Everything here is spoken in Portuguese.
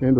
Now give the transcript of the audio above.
Quem